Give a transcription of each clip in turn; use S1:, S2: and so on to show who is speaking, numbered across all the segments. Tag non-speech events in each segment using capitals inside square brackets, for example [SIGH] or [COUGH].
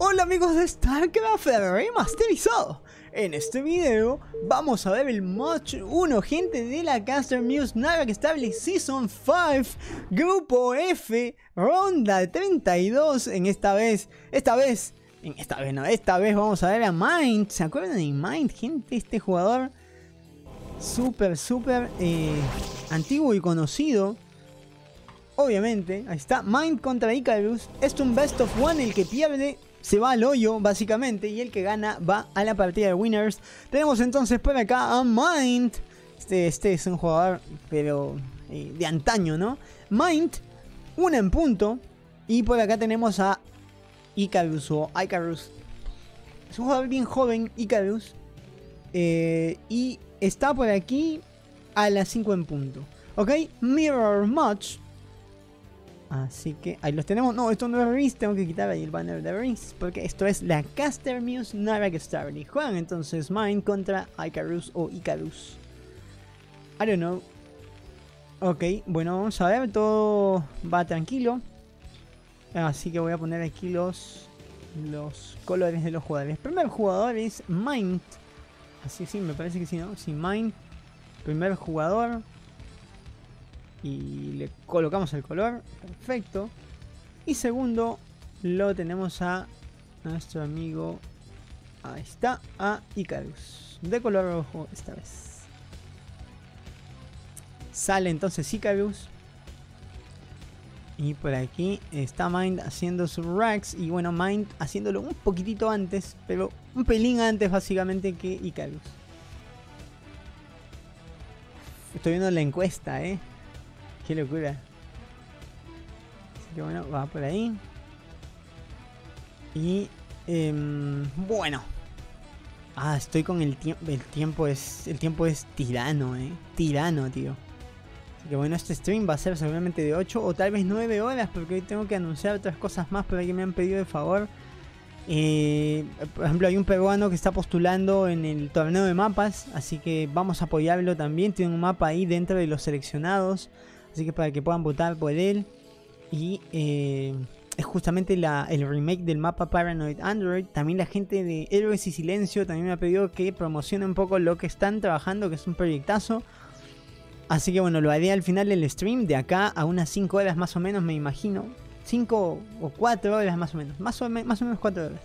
S1: Hola amigos de StarCraft Remasterizado. En este video vamos a ver el Match 1, gente de la Caster News Naga Stable Season 5, Grupo F, Ronda 32. En esta vez, esta vez, en esta vez no, esta vez vamos a ver a Mind. ¿Se acuerdan de Mind, gente? Este jugador súper, súper eh, antiguo y conocido. Obviamente, ahí está, Mind contra Icarus. Es un best of one, el que pierde se va al hoyo, básicamente, y el que gana va a la partida de winners. Tenemos entonces por acá a Mind. Este, este es un jugador, pero eh, de antaño, ¿no? Mind, una en punto. Y por acá tenemos a Icarus o Icarus. Es un jugador bien joven, Icarus. Eh, y está por aquí a las 5 en punto. ¿Ok? Mirror Match Así que ahí los tenemos. No, esto no es Rings. Tengo que quitar ahí el banner de Rings. Porque esto es la Caster Muse Narak Starly. Juegan entonces Mine contra Icarus o Icarus. I don't know. Ok, bueno, vamos a ver. Todo va tranquilo. Así que voy a poner aquí los, los colores de los jugadores. Primer jugador es Mind. Así sí, me parece que sí, ¿no? Sí, Mind. Primer jugador y le colocamos el color, perfecto. Y segundo, lo tenemos a nuestro amigo, ahí está, a Icarus, de color rojo esta vez. Sale entonces Icarus. Y por aquí está Mind haciendo sus racks. Y bueno, Mind haciéndolo un poquitito antes, pero un pelín antes básicamente que Icarus. Estoy viendo la encuesta, eh. Qué locura. Así que bueno, va por ahí. Y em, bueno. Ah, estoy con el tiempo. El tiempo es. El tiempo es tirano, eh. Tirano, tío. Así que bueno, este stream va a ser seguramente de 8 o tal vez 9 horas. Porque hoy tengo que anunciar otras cosas más por ahí que me han pedido de favor. Eh, por ejemplo, hay un peruano que está postulando en el torneo de mapas. Así que vamos a apoyarlo también. Tiene un mapa ahí dentro de los seleccionados. Así que para que puedan votar por él. Y eh, es justamente el remake del mapa Paranoid Android. También la gente de Héroes y Silencio también me ha pedido que promocione un poco lo que están trabajando, que es un proyectazo. Así que bueno, lo haré al final del stream, de acá a unas 5 horas más o menos, me imagino. 5 o 4 horas más o menos, más o, más o menos 4 horas.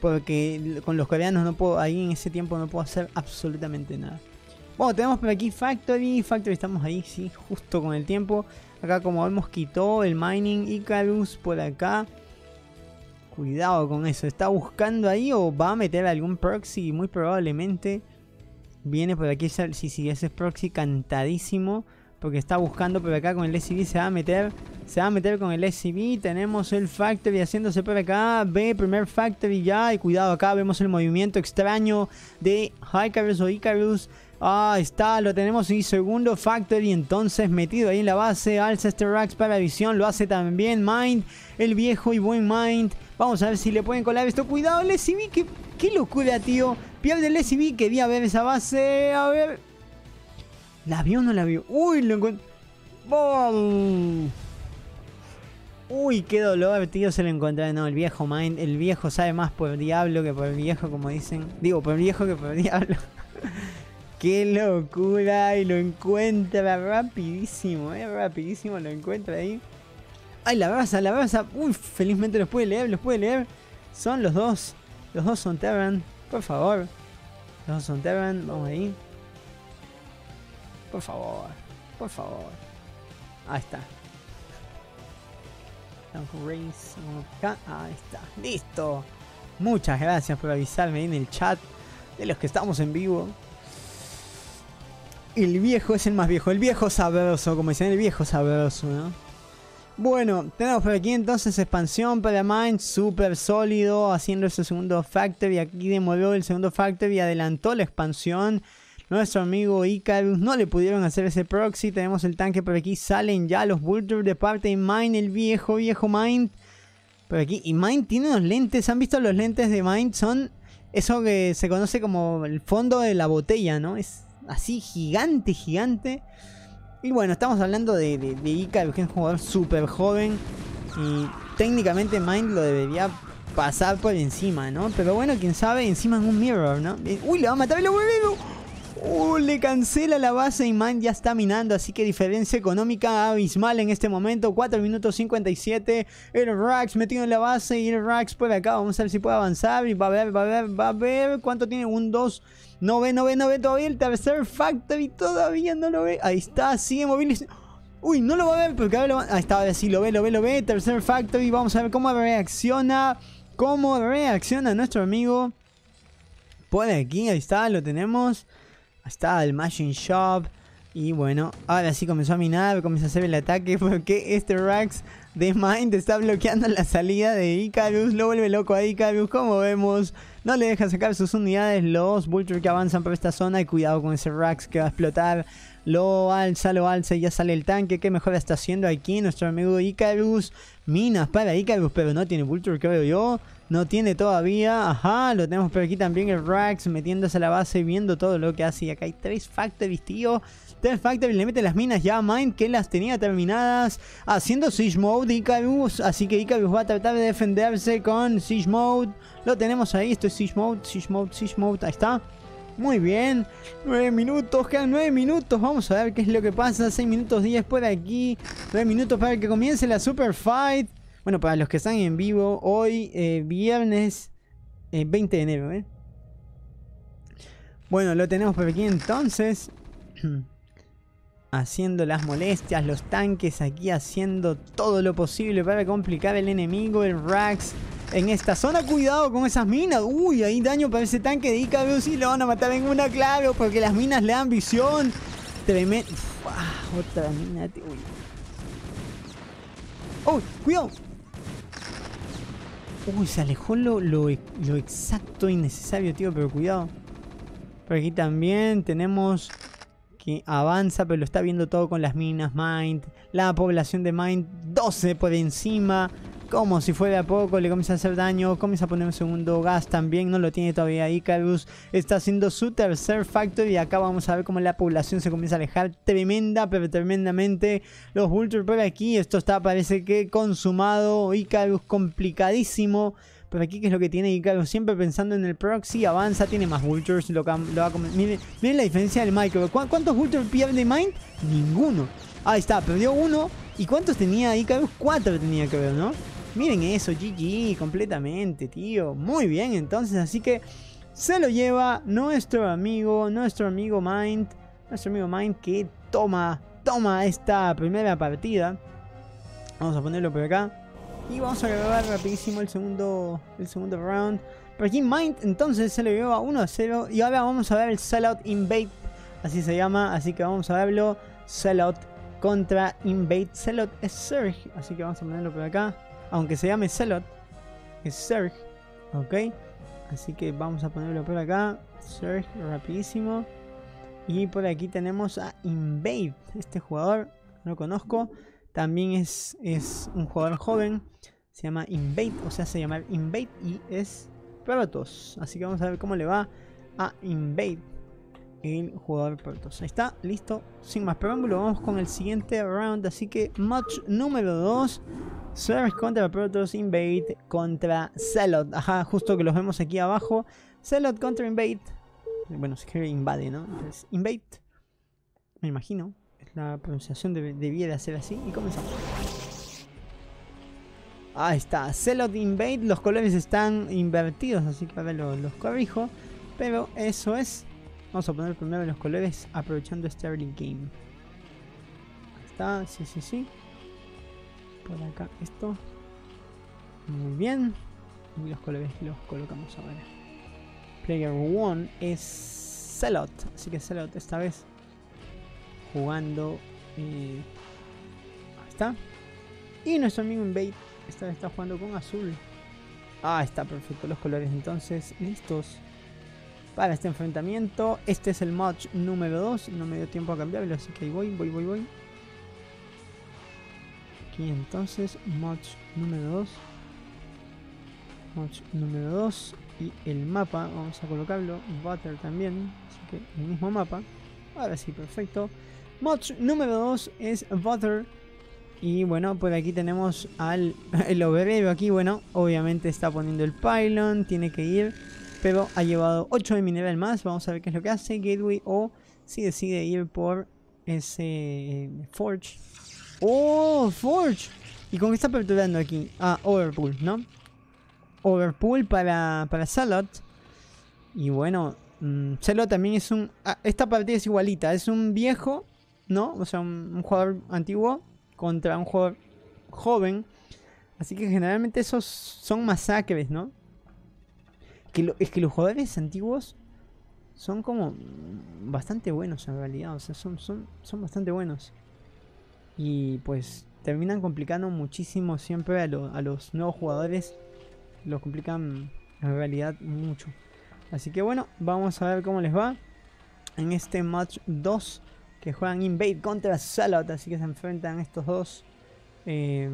S1: Porque con los coreanos no puedo, ahí en ese tiempo no puedo hacer absolutamente nada. Bueno, tenemos por aquí Factory. Factory estamos ahí, sí, justo con el tiempo. Acá como vemos quitó el Mining Icarus por acá. Cuidado con eso. ¿Está buscando ahí o va a meter algún proxy? Muy probablemente. Viene por aquí. Si sí, ese es proxy cantadísimo. Porque está buscando por acá con el SCV. Se va a meter. Se va a meter con el SCV. Tenemos el Factory haciéndose por acá. Ve, primer Factory ya. Y cuidado acá. Vemos el movimiento extraño de Icarus o Icarus. Ah, está, lo tenemos en segundo Factory, entonces metido ahí en la base. Alcester Rax para visión, lo hace también Mind, el viejo y buen Mind. Vamos a ver si le pueden colar esto. Cuidado, el SCV, qué, locura, tío. Pierde el SCV, quería ver esa base. A ver. ¿La vio o no la vio? Uy, lo encontró. Uy, qué dolor, tío, se lo encontró. No, el viejo Mind, el viejo sabe más por diablo que por el viejo, como dicen. Digo, por viejo que por diablo. ¡Qué locura! Y lo encuentra rapidísimo, ¿eh? Rapidísimo lo encuentra ahí. ¡Ay, la brasa, la brasa! ¡Uy! Felizmente los puede leer, los puede leer. Son los dos. Los dos son Terran. Por favor. Los dos son Terran. Vamos ahí. Por favor. Por favor. Ahí está. Ahí está. Listo. Muchas gracias por avisarme en el chat de los que estamos en vivo. El viejo es el más viejo, el viejo sabroso, como dicen, el viejo sabroso, ¿no? Bueno, tenemos por aquí entonces expansión para Mind, súper sólido, haciendo ese segundo Factory. Aquí demolió el segundo Factory, adelantó la expansión. Nuestro amigo Icarus no le pudieron hacer ese proxy. Tenemos el tanque por aquí, salen ya los Vultures de parte de Mind, el viejo, viejo Mind. Por aquí, y Mind tiene unos lentes, ¿han visto los lentes de Mind? Son eso que se conoce como el fondo de la botella, ¿no? Es así gigante, gigante. Y bueno, estamos hablando de, de, que es un jugador súper joven. Y técnicamente Mind lo debería pasar por encima, ¿no? Pero bueno, quién sabe, encima en un mirror, ¿no? Uy, le va a matar huevo. Uh, le cancela la base y Mind ya está minando, así que diferencia económica abismal en este momento. 4 minutos 57. El Rax metido en la base y el Rax por acá. Vamos a ver si puede avanzar. Y va a ver, va a ver, va a ver. ¿Cuánto tiene? Un 2. No ve, no ve, no ve todavía el tercer Factory. Todavía no lo ve. Ahí está, sigue movilizando. Uy, no lo va a ver porque ahora lo va... Ahí está, ahora sí lo ve, lo ve, lo ve. Tercer Factory. Vamos a ver cómo reacciona. Cómo reacciona nuestro amigo. Por aquí, ahí está, lo tenemos. Está el Machine Shop. Y bueno, ahora sí comenzó a minar, comienza a hacer el ataque [LAUGHS] porque este Rax de Mind está bloqueando la salida de Icarus. Lo vuelve loco a Icarus, como vemos. No le deja sacar sus unidades los Vulture que avanzan por esta zona. Y cuidado con ese Rax que va a explotar. Lo alza, lo alza y ya sale el tanque. ¿Qué mejor está haciendo aquí nuestro amigo Icarus? Minas para Icarus, pero no tiene Vulture, creo yo. No tiene todavía. Ajá, lo tenemos por aquí también el Rax metiéndose a la base, viendo todo lo que hace. Y acá hay tres Factories, tío. Tres Factories le mete las minas ya a Mind que las tenía terminadas. Haciendo Siege Mode Icarus. Así que Icarus va a tratar de defenderse con Siege Mode. Lo tenemos ahí. Esto es Siege Mode, Siege Mode, Siege Mode. Ahí está. Muy bien. 9 minutos, quedan 9 minutos. Vamos a ver qué es lo que pasa. 6 minutos 10 por aquí. 9 minutos para que comience la Super Fight. Bueno, para los que están en vivo, hoy eh, viernes 20 de enero, ¿eh? Bueno, lo tenemos por aquí entonces. [CLEARS THROAT] haciendo las molestias, los tanques aquí haciendo todo lo posible para complicar el enemigo, el Rax. En esta zona, cuidado con esas minas. Uy, hay daño para ese tanque de Icarus y lo van a matar en una clave porque las minas le dan visión. Tremendo. Ah, otra mina. Uy. ¡Cuidado! Uy, se alejó lo, lo, exacto y necesario, tío, pero cuidado. Por aquí también tenemos que avanza, pero lo está viendo todo con las minas Mind. La población de Mind 12 por encima. Como si fuera poco, le comienza a hacer daño, comienza a poner un segundo gas también, no lo tiene todavía Icarus, está haciendo su tercer factor y acá vamos a ver cómo la población se comienza a alejar tremenda, pero tremendamente. Los Vultures por aquí, esto está parece que consumado, Icarus complicadísimo. Pero aquí, ¿qué es lo que tiene Icarus? Siempre pensando en el proxy, avanza, tiene más Vultures, lo, va a miren, miren, la diferencia del micro. ¿Cuántos Vultures pierde Mind? Ninguno. Ahí está, perdió uno. ¿Y cuántos tenía Icarus? Cuatro tenía ver, ¿no? Miren eso, GG, completamente, tío. Muy bien, entonces, así que se lo lleva nuestro amigo, nuestro amigo Mind. Nuestro amigo Mind que toma, toma esta primera partida. Vamos a ponerlo por acá. Y vamos a grabar rapidísimo el segundo, el segundo round. Por aquí Mind entonces se lo lleva 1 a 0. Y ahora vamos a ver el Sellout Invade. Así se llama, así que vamos a verlo. Sellout contra Invade. Sellout es Surge, así que vamos a ponerlo por acá aunque se llame Celot, es Surge, ok. Así que vamos a ponerlo por acá, Surge rapidísimo. Y por aquí tenemos a Invade, este jugador, no lo conozco, también es, es un jugador joven, se llama Invade, o sea, se llama Invade y es Protoss. Así que vamos a ver cómo le va a Invade el jugador Protoss. Ahí está, listo. Sin más preámbulo, vamos con el siguiente round. Así que match número 2. Surge contra Protoss, Invade contra Celot. Ajá, justo que los vemos aquí abajo. Celot contra Invade. Bueno, se quiere invade, ¿no? Entonces, Invade. Me imagino. La pronunciación debe, debiera ser así. Y comenzamos. Ahí está. Celot Invade. Los colores están invertidos, así que ver los corrijo. Pero eso es. Vamos a poner primero los colores aprovechando este early game. Ahí está. Sí, sí, sí por acá esto. Muy bien. Y los los colocamos ahora. Player 1 es Celot. Así que Celot esta vez jugando. Eh, ahí está. Y nuestro amigo Invade esta vez está jugando con azul. Ah, está perfecto los colores entonces listos para este enfrentamiento. Este es el match número 2. No me dio tiempo a cambiarlo, así que ahí voy, voy, voy, voy entonces match número 2 match número 2 y el mapa vamos a colocarlo butter también así que el mismo mapa. Ahora sí perfecto. Match número 2 es butter. Y bueno, por aquí tenemos al [LAUGHS] el obrero aquí, bueno, obviamente está poniendo el pylon, tiene que ir, pero ha llevado 8 de mineral más, vamos a ver qué es lo que hace Gateway o si decide ir por ese eh, Forge. ¡Oh! ¡Forge! ¿Y con qué está aperturando aquí? Ah, Overpool, ¿no? Overpool para, para Salot. Y bueno, mmm, también es un... Ah, esta partida es igualita, es un viejo, ¿no? O sea, un jugador antiguo contra un jugador joven. Así que generalmente esos son masacres, ¿no? Es que los jugadores antiguos son como bastante buenos en realidad. O sea, son, son, son bastante buenos. Y pues terminan complicando muchísimo siempre a, los nuevos jugadores. Los complican en realidad mucho. Así que bueno, vamos a ver cómo les va en este match 2 que juegan Invade contra Salot, así que se enfrentan estos dos, eh,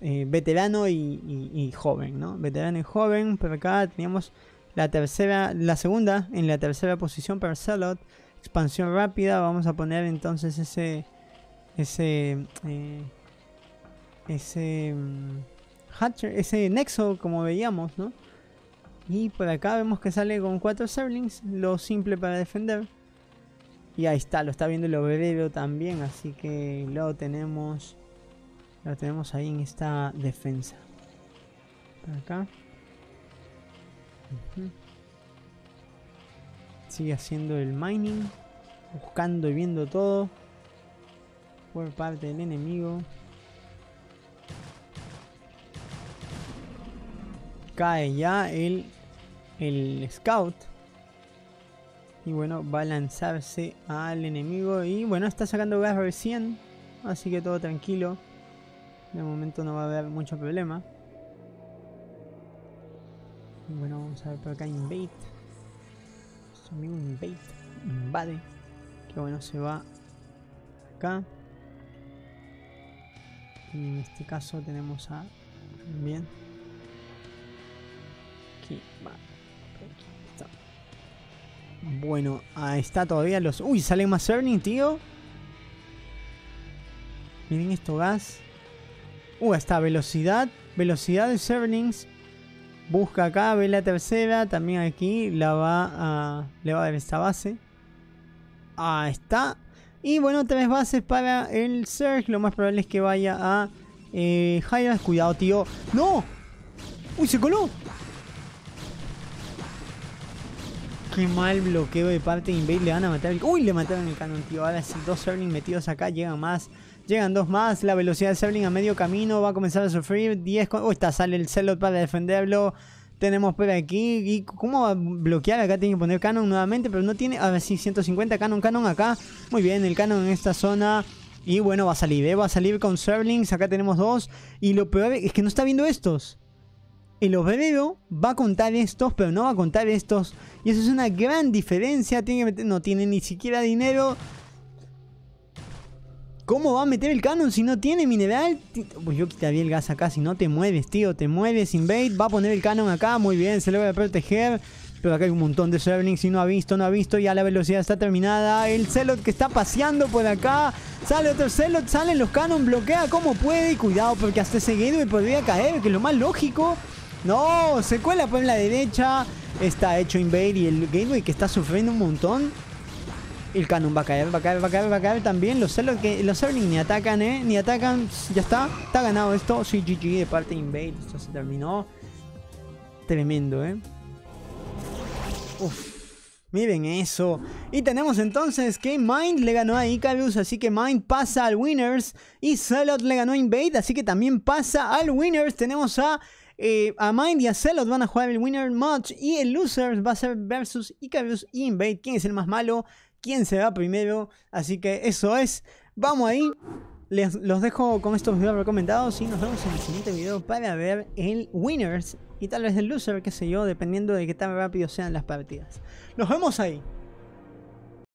S1: eh, veterano y, joven, ¿no? Veterano y joven, pero acá teníamos la tercera, la segunda en la tercera posición para Salot, expansión rápida, vamos a poner entonces ese, ese, eh, ese mm, Hatcher, ese Nexo como veíamos, ¿no? Y por acá vemos que sale con cuatro Serlings, lo simple para defender. Y ahí está, lo está viendo el obrero también, así que lo tenemos lo tenemos ahí en esta defensa. Por acá. Sigue haciendo el mining, buscando y viendo todo por parte del enemigo. Cae ya el, el scout. Y bueno, va a lanzarse al enemigo. Y bueno, está sacando gas recién. Así que todo tranquilo. De momento no va a haber mucho problema. Y bueno, vamos a ver por acá Invade. Amigo Invade. Invade. Que bueno, se va acá. En este caso tenemos a... Bien. Aquí va. Bueno, ahí está todavía los... Uy, sale más Earning, tío. Miren esto, gas. Uh, está velocidad. Velocidad de Serlings. Busca acá, ve la tercera. También aquí la va a... Le va a dar esta base. Ahí está. Y bueno, tres bases para el Surge. Lo más probable es que vaya a... Eh, Cuidado, tío. ¡No! ¡Uy, se coló! Qué mal bloqueo de parte de Invade. Le van a matar el... Uy, le mataron el canon, tío. Ahora sí, dos Serling metidos acá. Llegan más. Llegan dos más. La velocidad de Serling a medio camino. Va a comenzar a sufrir. 10 con... Uy, está, sale el Celot para defenderlo. Tenemos por aquí. ¿Y cómo bloquear? Acá tiene que poner canon nuevamente. Pero no tiene... A ver si 150 canon, canon acá. Muy bien, el canon en esta zona. Y bueno, va a salir, ¿eh? Va a salir con Serlings. Acá tenemos dos. Y lo peor es que no está viendo estos. El obrero va a contar estos, pero no va a contar estos. Y eso es una gran diferencia. Tiene que no tiene ni siquiera dinero. ¿Cómo va a meter el canon si no tiene mineral? Pues yo quitaría el gas acá, si no te mueves, tío. Te mueves, invade, va a poner el canon acá, muy bien, se le va a proteger. Pero acá hay un montón de servings, si no ha visto, no ha visto, ya la velocidad está terminada. El Celot que está paseando por acá. Sale otro Celot, salen los canon, bloquea como puede. Y cuidado porque hasta ese gateway podría caer, que es lo más lógico. No, se cuela por la derecha. Está hecho Invade y el Gateway que está sufriendo un montón. El Canon va a caer, va a caer, va a caer, va a caer también. Los que los ni atacan, eh. Ni atacan. Ya está. Está ganado esto. Sí, GG de parte de Invade. Esto se terminó. Tremendo, eh. Uf. Miren eso. Y tenemos entonces que Mind le ganó a Icarus, así que Mind pasa al Winners. Y Celot le ganó a Invade, así que también pasa al Winners. Tenemos a eh, a Mind y a Celot van a jugar el Winner Match y el Loser va a ser versus Icarus y Invade. ¿Quién es el más malo? ¿Quién se va primero? Así que eso es. Vamos ahí. Les, los dejo con estos videos recomendados y nos vemos en el siguiente video para ver el Winners y tal vez el Loser, qué sé yo, dependiendo de qué tan rápido sean las partidas. Nos vemos ahí.